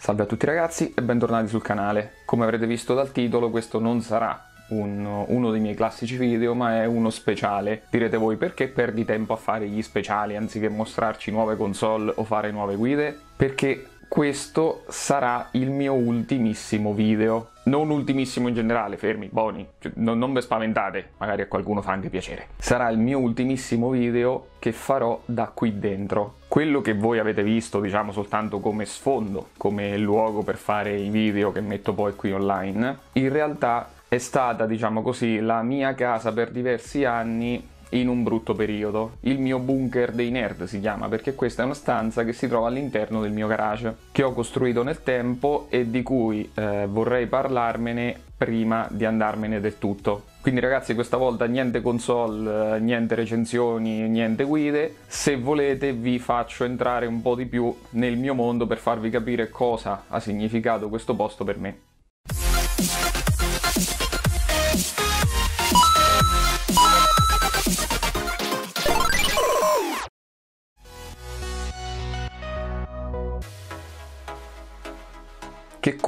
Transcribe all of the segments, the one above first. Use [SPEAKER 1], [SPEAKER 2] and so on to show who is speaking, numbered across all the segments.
[SPEAKER 1] Salve a tutti ragazzi e bentornati sul canale. Come avrete visto dal titolo questo non sarà un, uno dei miei classici video ma è uno speciale. Direte voi perché perdi tempo a fare gli speciali anziché mostrarci nuove console o fare nuove guide? Perché questo sarà il mio ultimissimo video. Non ultimissimo in generale, fermi, buoni, cioè, non, non vi spaventate, magari a qualcuno fa anche piacere. Sarà il mio ultimissimo video che farò da qui dentro. Quello che voi avete visto, diciamo, soltanto come sfondo, come luogo per fare i video che metto poi qui online, in realtà è stata, diciamo così, la mia casa per diversi anni in un brutto periodo. Il mio bunker dei nerd si chiama perché questa è una stanza che si trova all'interno del mio garage che ho costruito nel tempo e di cui eh, vorrei parlarmene prima di andarmene del tutto. Quindi ragazzi questa volta niente console, eh, niente recensioni, niente guide. Se volete vi faccio entrare un po' di più nel mio mondo per farvi capire cosa ha significato questo posto per me.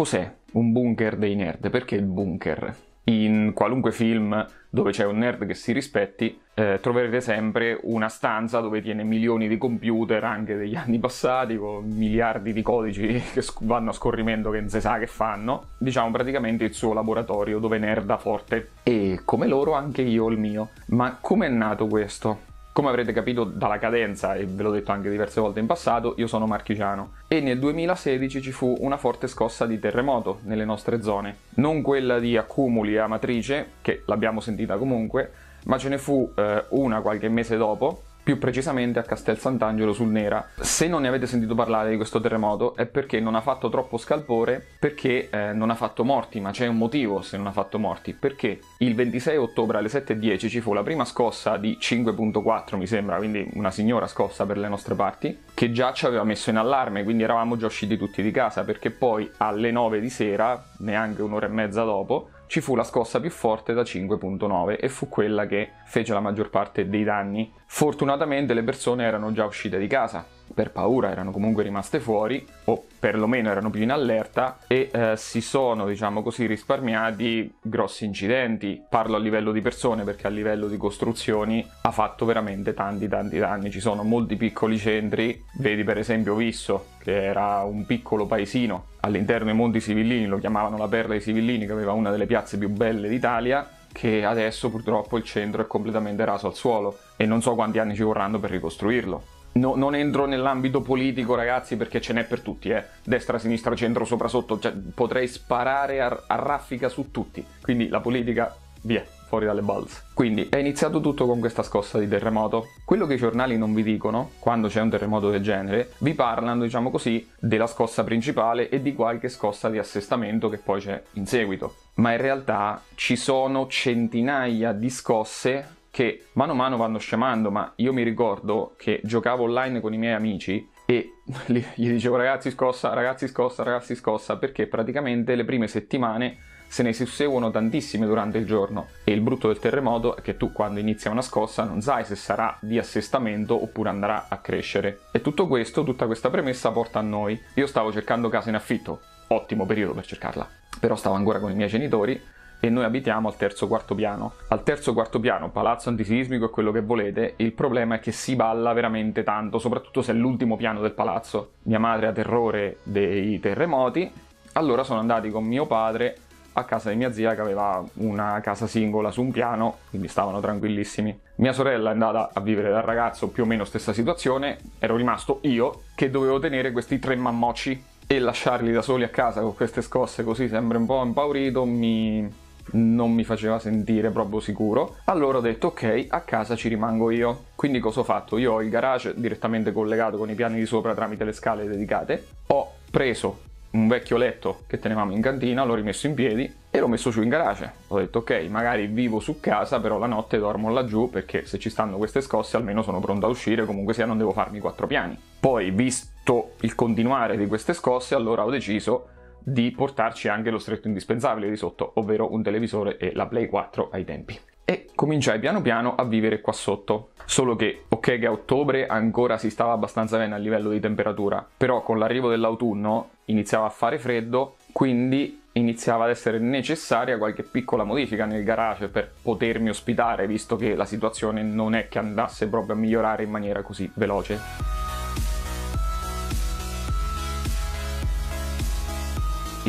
[SPEAKER 1] Cos'è un bunker dei nerd? Perché il bunker? In qualunque film dove c'è un nerd che si rispetti, eh, troverete sempre una stanza dove tiene milioni di computer, anche degli anni passati, con miliardi di codici che vanno a scorrimento che non si sa che fanno. Diciamo praticamente il suo laboratorio dove nerda forte. E come loro anche io il mio. Ma come è nato questo? Come avrete capito dalla cadenza, e ve l'ho detto anche diverse volte in passato, io sono marchigiano e nel 2016 ci fu una forte scossa di terremoto nelle nostre zone. Non quella di accumuli a matrice, che l'abbiamo sentita comunque, ma ce ne fu eh, una qualche mese dopo, più precisamente a Castel Sant'Angelo sul Nera. Se non ne avete sentito parlare di questo terremoto è perché non ha fatto troppo scalpore, perché eh, non ha fatto morti, ma c'è un motivo se non ha fatto morti, perché il 26 ottobre alle 7.10 ci fu la prima scossa di 5.4 mi sembra, quindi una signora scossa per le nostre parti, che già ci aveva messo in allarme, quindi eravamo già usciti tutti di casa, perché poi alle 9 di sera, neanche un'ora e mezza dopo, ci fu la scossa più forte da 5.9 e fu quella che fece la maggior parte dei danni. Fortunatamente le persone erano già uscite di casa, per paura erano comunque rimaste fuori o perlomeno erano più in allerta e eh, si sono diciamo così risparmiati grossi incidenti. Parlo a livello di persone perché a livello di costruzioni ha fatto veramente tanti tanti danni. Ci sono molti piccoli centri. Vedi per esempio Visso che era un piccolo paesino all'interno dei Monti Sivillini lo chiamavano la perla dei Sivillini che aveva una delle piazze più belle d'Italia che adesso purtroppo il centro è completamente raso al suolo. E non so quanti anni ci vorranno per ricostruirlo No, non entro nell'ambito politico, ragazzi, perché ce n'è per tutti, eh. Destra, sinistra, centro, sopra, sotto. Cioè, potrei sparare a, a raffica su tutti. Quindi la politica, via, fuori dalle balze. Quindi è iniziato tutto con questa scossa di terremoto. Quello che i giornali non vi dicono, quando c'è un terremoto del genere, vi parlano, diciamo così, della scossa principale e di qualche scossa di assestamento che poi c'è in seguito. Ma in realtà ci sono centinaia di scosse che mano a mano vanno scemando, ma io mi ricordo che giocavo online con i miei amici e gli dicevo ragazzi scossa, ragazzi scossa, ragazzi scossa, perché praticamente le prime settimane se ne susseguono tantissime durante il giorno e il brutto del terremoto è che tu quando inizia una scossa non sai se sarà di assestamento oppure andrà a crescere. E tutto questo, tutta questa premessa porta a noi. Io stavo cercando casa in affitto, ottimo periodo per cercarla, però stavo ancora con i miei genitori e noi abitiamo al terzo quarto piano. Al terzo quarto piano, palazzo antisismico e quello che volete, il problema è che si balla veramente tanto, soprattutto se è l'ultimo piano del palazzo. Mia madre ha terrore dei terremoti, allora sono andati con mio padre a casa di mia zia che aveva una casa singola su un piano, quindi stavano tranquillissimi. Mia sorella è andata a vivere dal ragazzo più o meno stessa situazione, ero rimasto io che dovevo tenere questi tre mammocci e lasciarli da soli a casa con queste scosse così sempre un po' impaurito mi, non mi faceva sentire proprio sicuro. Allora ho detto ok, a casa ci rimango io. Quindi cosa ho fatto? Io ho il garage direttamente collegato con i piani di sopra tramite le scale dedicate. Ho preso un vecchio letto che tenevamo in cantina, l'ho rimesso in piedi e l'ho messo giù in garage. Ho detto ok, magari vivo su casa, però la notte dormo laggiù perché se ci stanno queste scosse almeno sono pronto a uscire, comunque sia non devo farmi quattro piani. Poi, visto il continuare di queste scosse, allora ho deciso di portarci anche lo stretto indispensabile di sotto, ovvero un televisore e la Play 4 ai tempi. e cominciai piano piano a vivere qua sotto. Solo che, ok che a ottobre ancora si stava abbastanza bene a livello di temperatura, però con l'arrivo dell'autunno iniziava a fare freddo, quindi iniziava ad essere necessaria qualche piccola modifica nel garage per potermi ospitare, visto che la situazione non è che andasse proprio a migliorare in maniera così veloce.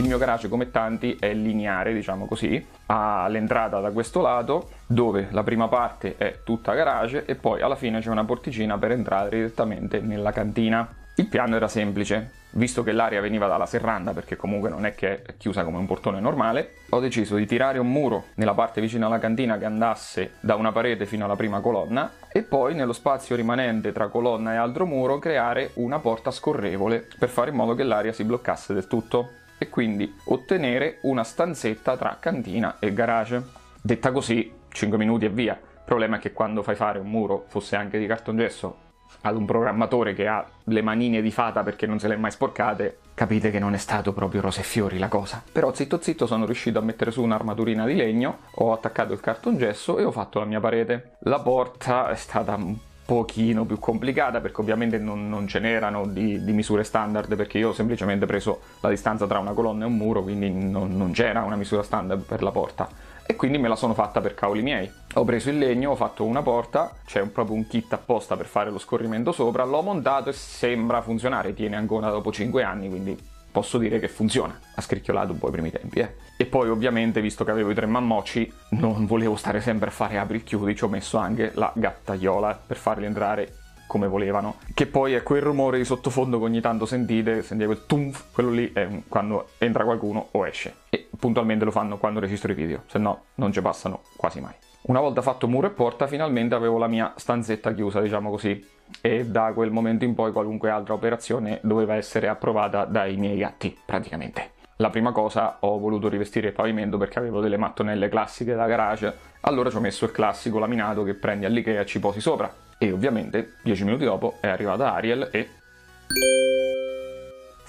[SPEAKER 1] Il mio garage, come tanti, è lineare, diciamo così, ha l'entrata da questo lato, dove la prima parte è tutta garage e poi alla fine c'è una porticina per entrare direttamente nella cantina. Il piano era semplice, visto che l'aria veniva dalla serranda, perché comunque non è che è chiusa come un portone normale, ho deciso di tirare un muro nella parte vicina alla cantina che andasse da una parete fino alla prima colonna e poi nello spazio rimanente tra colonna e altro muro creare una porta scorrevole per fare in modo che l'aria si bloccasse del tutto e quindi ottenere una stanzetta tra cantina e garage. Detta così, 5 minuti e via. Il problema è che quando fai fare un muro, fosse anche di cartongesso, ad un programmatore che ha le manine di fata perché non se le è mai sporcate, capite che non è stato proprio rose e fiori la cosa. Però zitto zitto sono riuscito a mettere su un'armaturina di legno, ho attaccato il cartongesso e ho fatto la mia parete. La porta è stata un pochino più complicata perché ovviamente non, non ce n'erano di, di, misure standard perché io ho semplicemente preso la distanza tra una colonna e un muro quindi non, non c'era una misura standard per la porta e quindi me la sono fatta per cavoli miei. Ho preso il legno, ho fatto una porta, c'è un, proprio un kit apposta per fare lo scorrimento sopra, l'ho montato e sembra funzionare, tiene ancora dopo 5 anni, quindi posso dire che funziona. Ha scricchiolato un po' i primi tempi, eh. E poi ovviamente, visto che avevo i tre mammocci, non volevo stare sempre a fare apri e chiudi, ci ho messo anche la gattaiola per farli entrare come volevano. Che poi è quel rumore di sottofondo che ogni tanto sentite, sentite quel tumf, quello lì è quando entra qualcuno o esce. E puntualmente lo fanno quando registro i video, se no non ci passano quasi mai. Una volta fatto muro e porta, finalmente avevo la mia stanzetta chiusa, diciamo così, e da quel momento in poi qualunque altra operazione doveva essere approvata dai miei gatti, praticamente. La prima cosa ho voluto rivestire il pavimento perché avevo delle mattonelle classiche da garage, allora ci ho messo il classico laminato che prendi all'Ikea e ci posi sopra. E ovviamente, dieci minuti dopo, è arrivata Ariel e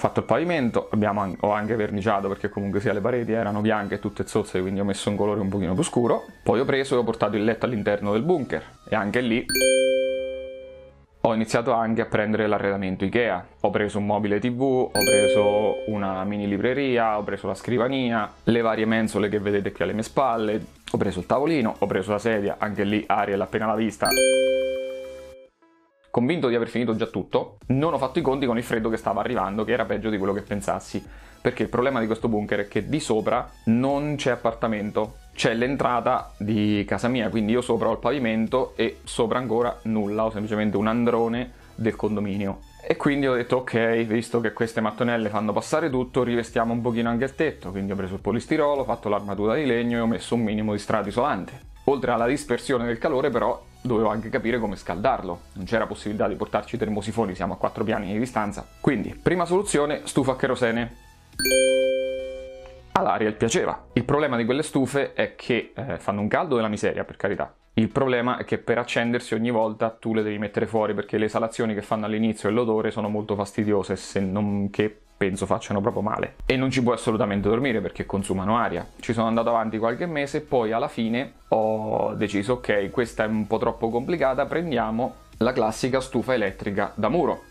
[SPEAKER 1] fatto il pavimento, abbiamo, ho anche verniciato perché comunque sia le pareti erano bianche e tutte zozze, quindi ho messo un colore un pochino più scuro. Poi ho preso e ho portato il letto all'interno del bunker e anche lì ho iniziato anche a prendere l'arredamento Ikea. Ho preso un mobile TV, ho preso una mini libreria, ho preso la scrivania, le varie mensole che vedete qui alle mie spalle, ho preso il tavolino, ho preso la sedia, anche lì Ariel appena l'ha vista convinto di aver finito già tutto, non ho fatto i conti con il freddo che stava arrivando, che era peggio di quello che pensassi. Perché il problema di questo bunker è che di sopra non c'è appartamento, c'è l'entrata di casa mia, quindi io sopra ho il pavimento e sopra ancora nulla, ho semplicemente un androne del condominio. E quindi ho detto ok, visto che queste mattonelle fanno passare tutto, rivestiamo un pochino anche il tetto, quindi ho preso il polistirolo, ho fatto l'armatura di legno e ho messo un minimo di strato isolante. Oltre alla dispersione del calore però dovevo anche capire come scaldarlo. Non c'era possibilità di portarci i termosifoni, siamo a 4 piani di distanza. Quindi, prima soluzione, stufa a kerosene. All'Ariel piaceva. Il problema di quelle stufe è che eh, fanno un caldo della miseria, per carità. Il problema è che per accendersi ogni volta tu le devi mettere fuori perché le esalazioni che fanno all'inizio e l'odore sono molto fastidiose, se non che penso facciano proprio male. E non ci puoi assolutamente dormire perché consumano aria. Ci sono andato avanti qualche mese e poi alla fine ho deciso ok, questa è un po' troppo complicata, prendiamo la classica stufa elettrica da muro.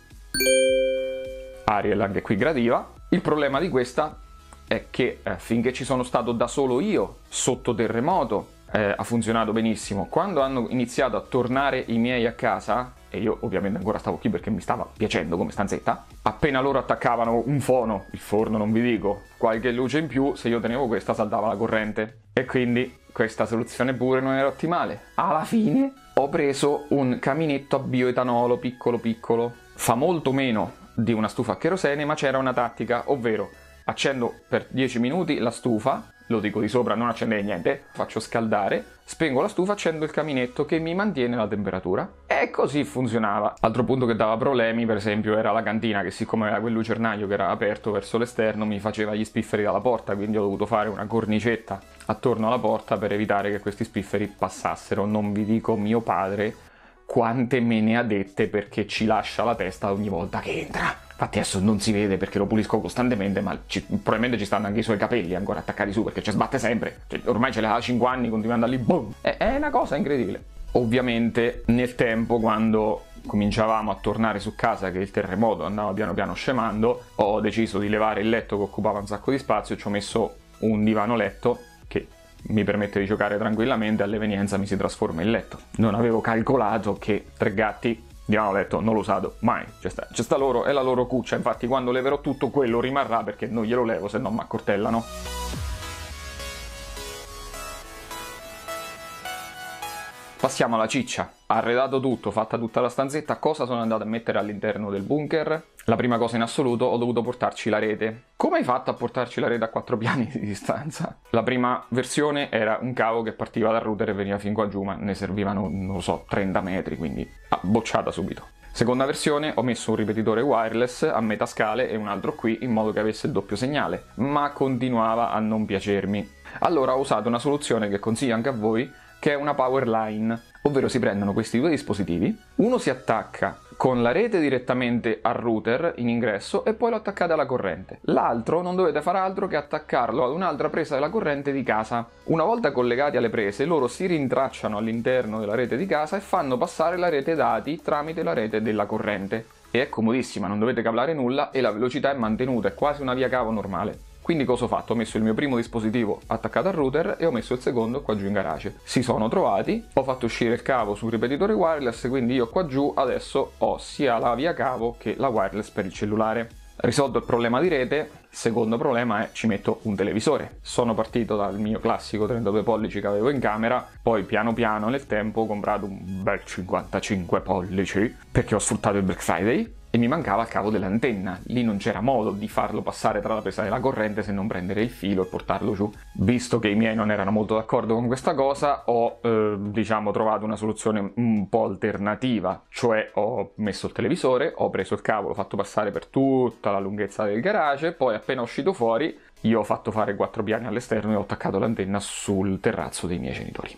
[SPEAKER 1] Ariel anche qui gradiva. Il problema di questa è che eh, finché ci sono stato da solo io sotto terremoto eh, ha funzionato benissimo. Quando hanno iniziato a tornare i miei a casa, e io ovviamente ancora stavo qui perché mi stava piacendo come stanzetta, appena loro attaccavano un fono, il forno non vi dico, qualche luce in più, se io tenevo questa saltava la corrente. E quindi questa soluzione pure non era ottimale. Alla fine ho preso un caminetto a bioetanolo piccolo piccolo. Fa molto meno di una stufa a kerosene, ma c'era una tattica, ovvero accendo per 10 minuti la stufa, lo dico di sopra, non accendere niente, faccio scaldare, spengo la stufa, accendo il caminetto che mi mantiene la temperatura. E così funzionava. Altro punto che dava problemi, per esempio, era la cantina, che siccome era quel lucernaio che era aperto verso l'esterno, mi faceva gli spifferi dalla porta, quindi ho dovuto fare una cornicetta attorno alla porta per evitare che questi spifferi passassero. Non vi dico mio padre quante me ne ha dette perché ci lascia la testa ogni volta che entra Infatti adesso non si vede perché lo pulisco costantemente, ma ci, probabilmente ci stanno anche i suoi capelli ancora attaccati su perché ci sbatte sempre. Cioè, ormai ce l'ha da 5 anni, continuando lì, boom! È, è una cosa incredibile. Ovviamente nel tempo, quando cominciavamo a tornare su casa che il terremoto andava piano piano scemando, ho deciso di levare il letto che occupava un sacco di spazio e ci ho messo un divano letto che mi permette di giocare tranquillamente, all'evenienza mi si trasforma in letto. Non avevo calcolato che tre gatti divano letto non l'ho usato mai, c'è sta, c'è sta loro e la loro cuccia, infatti quando leverò tutto quello rimarrà perché non glielo levo se no mi accortellano. Passiamo alla ciccia. Arredato tutto, fatta tutta la stanzetta, cosa sono andato a mettere all'interno del bunker? La prima cosa in assoluto, ho dovuto portarci la rete. Come hai fatto a portarci la rete a quattro piani di distanza? La prima versione era un cavo che partiva dal router e veniva fin qua giù, ma ne servivano, non lo so, 30 metri, quindi ah, bocciata subito. Seconda versione ho messo un ripetitore wireless a metà scale e un altro qui in modo che avesse il doppio segnale, ma continuava a non piacermi. Allora ho usato una soluzione che consiglio anche a voi, che è una power line, ovvero si prendono questi due dispositivi, uno si attacca con la rete direttamente al router in ingresso e poi lo attaccate alla corrente. L'altro non dovete fare altro che attaccarlo ad un'altra presa della corrente di casa. Una volta collegati alle prese, loro si rintracciano all'interno della rete di casa e fanno passare la rete dati tramite la rete della corrente. E è comodissima, non dovete cablare nulla e la velocità è mantenuta, è quasi una via cavo normale. Quindi cosa ho fatto? Ho messo il mio primo dispositivo attaccato al router e ho messo il secondo qua giù in garage. Si sono trovati, ho fatto uscire il cavo sul ripetitore wireless, quindi io qua giù adesso ho sia la via cavo che la wireless per il cellulare. Risolto il problema di rete, secondo problema è ci metto un televisore. Sono partito dal mio classico 32 pollici che avevo in camera, poi piano piano nel tempo ho comprato un bel 55 pollici perché ho sfruttato il Black Friday e mi mancava il cavo dell'antenna. Lì non c'era modo di farlo passare tra la presa della corrente se non prendere il filo e portarlo giù. Visto che i miei non erano molto d'accordo con questa cosa, ho eh, diciamo trovato una soluzione un po' alternativa, cioè ho messo il televisore, ho preso il cavo, l'ho fatto passare per tutta la lunghezza del garage, poi appena uscito fuori io ho fatto fare quattro piani all'esterno e ho attaccato l'antenna sul terrazzo dei miei genitori.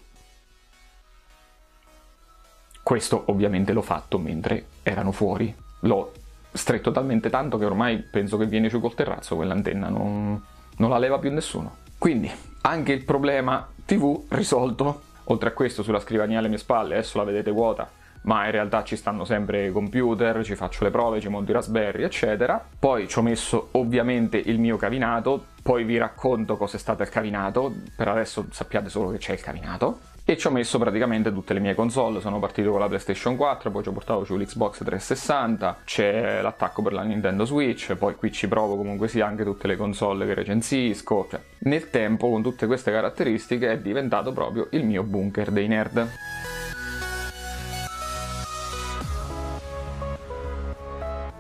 [SPEAKER 1] Questo ovviamente l'ho fatto mentre erano fuori l'ho stretto talmente tanto che ormai penso che viene giù col terrazzo quell'antenna, non, non la leva più nessuno. Quindi, anche il problema TV risolto. Oltre a questo, sulla scrivania alle mie spalle, adesso la vedete vuota, ma in realtà ci stanno sempre i computer, ci faccio le prove, ci monto i Raspberry, eccetera. Poi ci ho messo ovviamente il mio cavinato, poi vi racconto cos'è stato il cavinato, per adesso sappiate solo che c'è il cavinato e ci ho messo praticamente tutte le mie console, sono partito con la PlayStation 4, poi ci ho portato giù l'Xbox 360, c'è l'attacco per la Nintendo Switch, poi qui ci provo comunque sia anche tutte le console che recensisco, cioè nel tempo con tutte queste caratteristiche è diventato proprio il mio bunker dei nerd.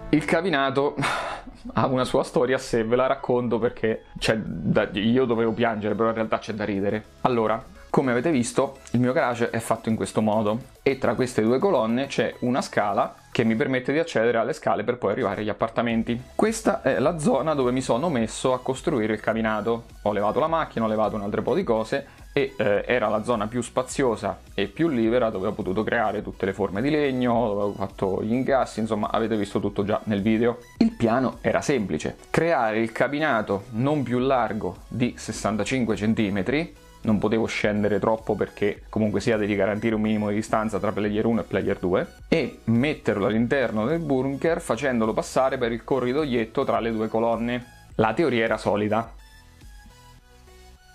[SPEAKER 1] Il cabinato ha una sua storia a sé, ve la racconto perché da, io dovevo piangere, però in realtà c'è da ridere. Allora, come avete visto, il mio garage è fatto in questo modo e tra queste due colonne c'è una scala che mi permette di accedere alle scale per poi arrivare agli appartamenti. Questa è la zona dove mi sono messo a costruire il cabinato. Ho levato la macchina, ho levato un altro po' di cose e eh, era la zona più spaziosa e più libera dove ho potuto creare tutte le forme di legno, dove ho fatto gli incassi, insomma avete visto tutto già nel video. Il piano era semplice, creare il cabinato non più largo di 65 cm non potevo scendere troppo perché comunque sia devi garantire un minimo di distanza tra player 1 e player 2 e metterlo all'interno del bunker facendolo passare per il corridoietto tra le due colonne. La teoria era solida.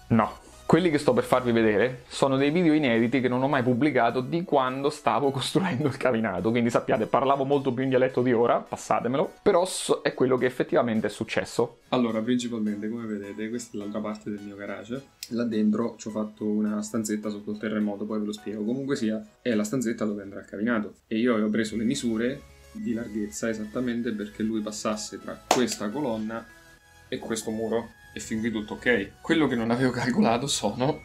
[SPEAKER 1] No, quelli che sto per farvi vedere sono dei video inediti che non ho mai pubblicato di quando stavo costruendo il cabinato, quindi sappiate, parlavo molto più in dialetto di ora, passatemelo, però è quello che effettivamente è successo.
[SPEAKER 2] Allora, principalmente, come vedete, questa è l'altra parte del mio garage. Là dentro ci ho fatto una stanzetta sotto il terremoto, poi ve lo spiego. Comunque sia, è la stanzetta dove andrà il cabinato. E io avevo preso le misure di larghezza esattamente perché lui passasse tra questa colonna e questo muro e fin qui tutto ok. Quello che non avevo calcolato sono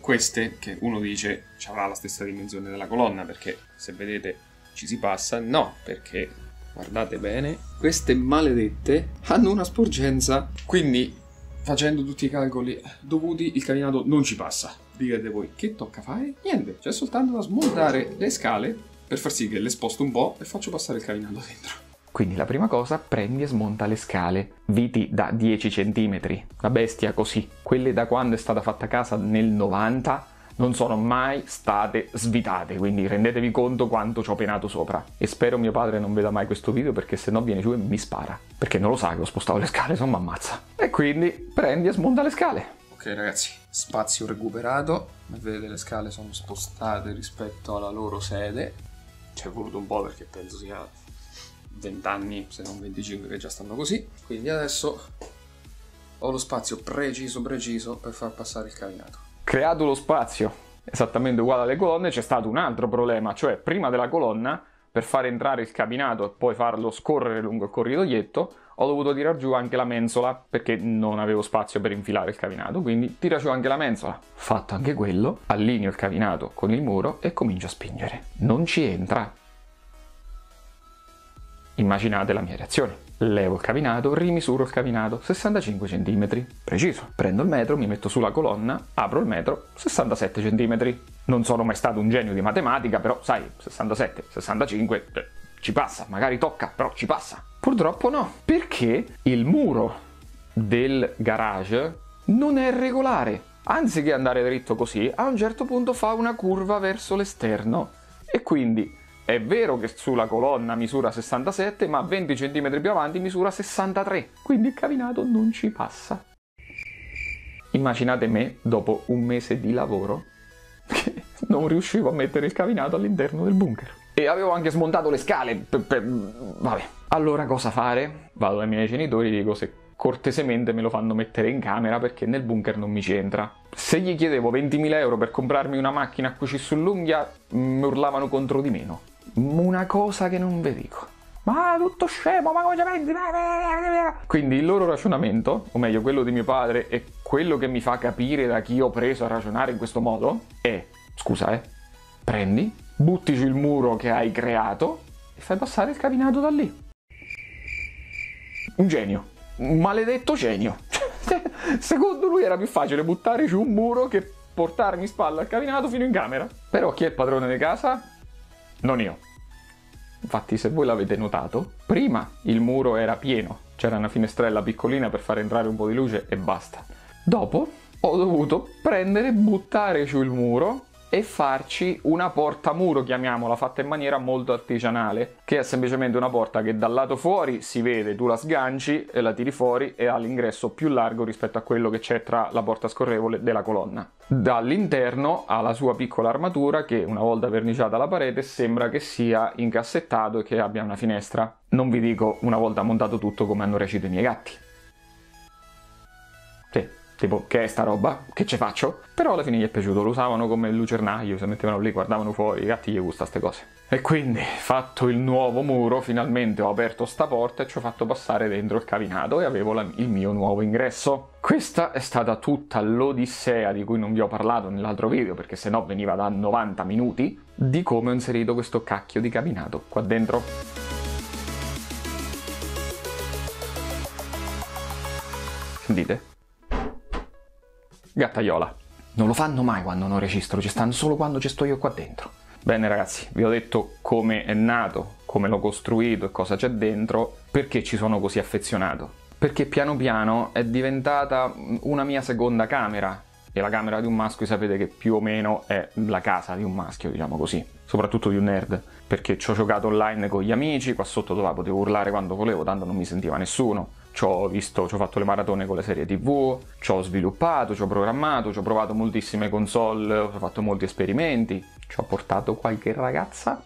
[SPEAKER 2] queste che uno dice ci avrà la stessa dimensione della colonna perché se vedete ci si passa, no, perché guardate bene, queste maledette hanno una sporgenza. Quindi facendo tutti i calcoli dovuti il cabinato non ci passa. Direte voi che tocca fare? Niente, c'è soltanto da smontare le scale per far sì che le sposto un po' e faccio passare il cabinato dentro.
[SPEAKER 1] Quindi la prima cosa, prendi e smonta le scale, viti da 10 cm, la bestia così, quelle da quando è stata fatta casa nel 90 non sono mai state svitate, quindi rendetevi conto quanto ci ho penato sopra. E spero mio padre non veda mai questo video perché se no viene giù e mi spara, perché non lo sa che ho spostato le scale, mi ammazza. E quindi prendi e smonta le scale.
[SPEAKER 2] Ok ragazzi, spazio recuperato, vedete le scale sono spostate rispetto alla loro sede, ci è voluto un po' perché penso sia 20 anni, se non 25 che già stanno così, quindi adesso ho lo spazio preciso preciso per far passare il cabinato.
[SPEAKER 1] Creato lo spazio esattamente uguale alle colonne c'è stato un altro problema, cioè prima della colonna per far entrare il cabinato e poi farlo scorrere lungo il corridoietto ho dovuto tirar giù anche la mensola perché non avevo spazio per infilare il cabinato, quindi tira giù anche la mensola. Fatto anche quello, allineo il cabinato con il muro e comincio a spingere. Non ci entra. Immaginate la mia reazione. Levo il cabinato, rimisuro il cabinato, 65 cm, preciso. Prendo il metro, mi metto sulla colonna, apro il metro, 67 cm. Non sono mai stato un genio di matematica, però sai, 67, 65, eh, ci passa, magari tocca, però ci passa. Purtroppo no, perché il muro del garage non è regolare. Anziché andare dritto così, a un certo punto fa una curva verso l'esterno. E quindi è vero che sulla colonna misura 67, ma 20 cm più avanti misura 63. Quindi il cabinato non ci passa. Immaginate me dopo un mese di lavoro che non riuscivo a mettere il cabinato all'interno del bunker. E avevo anche smontato le scale. Per, per... Vabbè. Allora cosa fare? Vado dai miei genitori e dico se cortesemente me lo fanno mettere in camera perché nel bunker non mi c'entra. Se gli chiedevo 20.000 euro per comprarmi una macchina a cucì sull'unghia, mi urlavano contro di meno. Una cosa che non vi dico. Ma tutto scemo, ma come ci pensi? Quindi il loro ragionamento, o meglio quello di mio padre, e quello che mi fa capire da chi ho preso a ragionare in questo modo, è, scusa eh, prendi, butti giù il muro che hai creato e fai passare il cabinato da lì. Un genio, un maledetto genio. Secondo lui era più facile buttare giù un muro che portarmi in spalla al cabinato fino in camera. Però chi è il padrone di casa? Non io. Infatti, se voi l'avete notato, prima il muro era pieno, c'era una finestrella piccolina per far entrare un po' di luce e basta. Dopo ho dovuto prendere buttare giù il muro e farci una porta muro, chiamiamola, fatta in maniera molto artigianale, che è semplicemente una porta che dal lato fuori si vede, tu la sganci e la tiri fuori e ha l'ingresso più largo rispetto a quello che c'è tra la porta scorrevole della colonna. Dall'interno ha la sua piccola armatura che una volta verniciata la parete sembra che sia incassettato e che abbia una finestra. Non vi dico una volta montato tutto come hanno recito i miei gatti. Sì, tipo che è sta roba, che ce faccio? Però alla fine gli è piaciuto, lo usavano come lucernaio, si mettevano lì, guardavano fuori, i gatti gli gusta queste cose. E quindi, fatto il nuovo muro, finalmente ho aperto sta porta e ci ho fatto passare dentro il cabinato e avevo la, il mio nuovo ingresso. Questa è stata tutta l'odissea di cui non vi ho parlato nell'altro video, perché se no veniva da 90 minuti, di come ho inserito questo cacchio di cabinato qua dentro. Sentite? Gattaiola. Non lo fanno mai quando non registro, ci stanno solo quando ci sto io qua dentro. Bene ragazzi, vi ho detto come è nato, come l'ho costruito e cosa c'è dentro, perché ci sono così affezionato. Perché piano piano è diventata una mia seconda camera, e la camera di un maschio sapete che più o meno è la casa di un maschio, diciamo così, soprattutto di un nerd, perché ci ho giocato online con gli amici, qua sotto dove potevo urlare quando volevo, tanto non mi sentiva nessuno, ci ho visto, ci ho fatto le maratone con le serie tv, ci ho sviluppato, ci ho programmato, ci ho provato moltissime console, ho fatto molti esperimenti, ci ho portato qualche ragazza,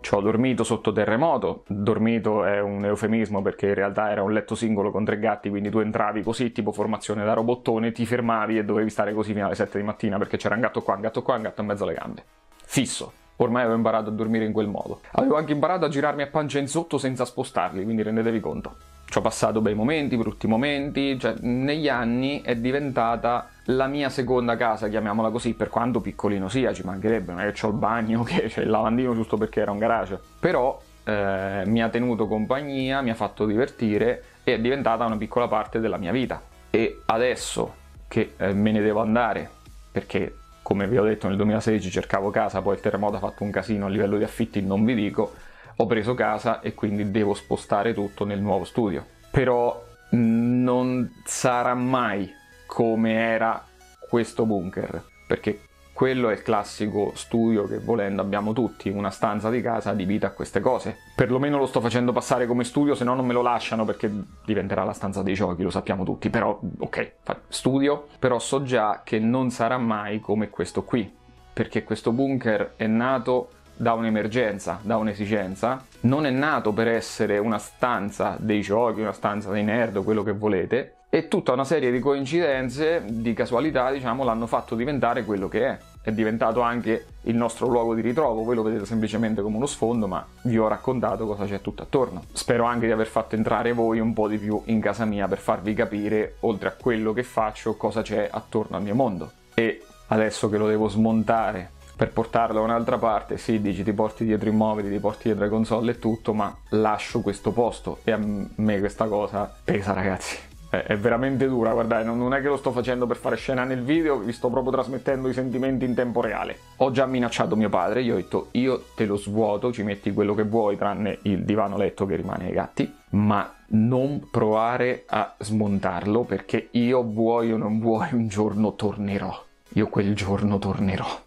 [SPEAKER 1] ci ho dormito sotto terremoto, dormito è un eufemismo perché in realtà era un letto singolo con tre gatti, quindi tu entravi così, tipo formazione da robottone, ti fermavi e dovevi stare così fino alle 7 di mattina perché c'era un gatto qua, un gatto qua, un gatto in mezzo alle gambe. Fisso. Ormai avevo imparato a dormire in quel modo. Avevo anche imparato a girarmi a pancia in sotto senza spostarli, quindi rendetevi conto. Ci ho passato bei momenti, brutti momenti, cioè negli anni è diventata la mia seconda casa, chiamiamola così, per quanto piccolino sia, ci mancherebbe, non è che ho il bagno, che c'è il lavandino giusto perché era un garage. Però eh, mi ha tenuto compagnia, mi ha fatto divertire e è diventata una piccola parte della mia vita. E adesso che eh, me ne devo andare, perché come vi ho detto nel 2016 cercavo casa, poi il terremoto ha fatto un casino a livello di affitti, non vi dico, ho preso casa e quindi devo spostare tutto nel nuovo studio. Però non sarà mai come era questo bunker, perché quello è il classico studio che volendo abbiamo tutti, una stanza di casa adibita a queste cose. Perlomeno lo sto facendo passare come studio, se no non me lo lasciano perché diventerà la stanza dei giochi, lo sappiamo tutti, però ok, studio, però so già che non sarà mai come questo qui, perché questo bunker è nato da un'emergenza, da un'esigenza, non è nato per essere una stanza dei giochi, una stanza dei nerd, quello che volete, e tutta una serie di coincidenze, di casualità, diciamo, l'hanno fatto diventare quello che è. È diventato anche il nostro luogo di ritrovo, voi lo vedete semplicemente come uno sfondo, ma vi ho raccontato cosa c'è tutto attorno. Spero anche di aver fatto entrare voi un po' di più in casa mia per farvi capire, oltre a quello che faccio, cosa c'è attorno al mio mondo. E adesso che lo devo smontare per portarlo da un'altra parte, sì, dici ti porti dietro i mobili, ti porti dietro le console e tutto, ma lascio questo posto e a me questa cosa pesa ragazzi è veramente dura, guardate, non è che lo sto facendo per fare scena nel video, vi sto proprio trasmettendo i sentimenti in tempo reale. Ho già minacciato mio padre, gli ho detto io te lo svuoto, ci metti quello che vuoi tranne il divano letto che rimane ai gatti, ma non provare a smontarlo perché io vuoi o non vuoi un giorno tornerò. Io quel giorno tornerò.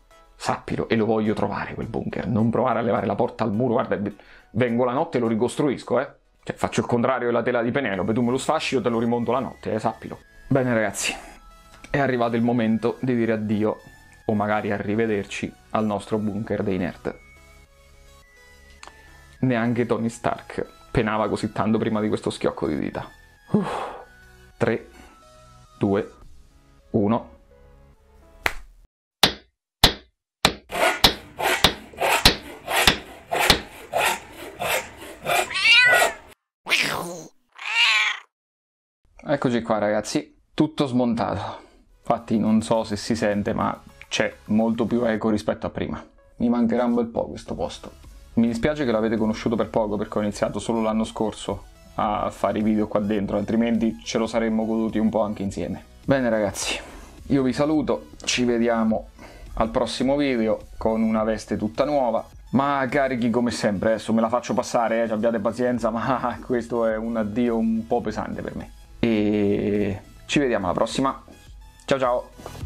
[SPEAKER 1] Sappilo e lo voglio trovare quel bunker. Non provare a levare la porta al muro, guarda, vengo la notte e lo ricostruisco, eh. Cioè, faccio il contrario della tela di Penelope, tu me lo sfasci, io te lo rimonto la notte, eh, sappilo. Bene ragazzi, è arrivato il momento di dire addio, o magari arrivederci, al nostro bunker dei nerd. Neanche Tony Stark penava così tanto prima di questo schiocco di dita. 3, 2, 1... Eccoci qua ragazzi, tutto smontato. Infatti non so se si sente, ma c'è molto più eco rispetto a prima. Mi mancherà un bel po' questo posto. Mi dispiace che l'avete conosciuto per poco perché ho iniziato solo l'anno scorso a fare i video qua dentro, altrimenti ce lo saremmo goduti un po' anche insieme. Bene ragazzi, io vi saluto, ci vediamo al prossimo video con una veste tutta nuova. Ma carichi come sempre, adesso me la faccio passare, eh, abbiate pazienza, ma questo è un addio un po' pesante per me e ci vediamo alla prossima. Ciao ciao!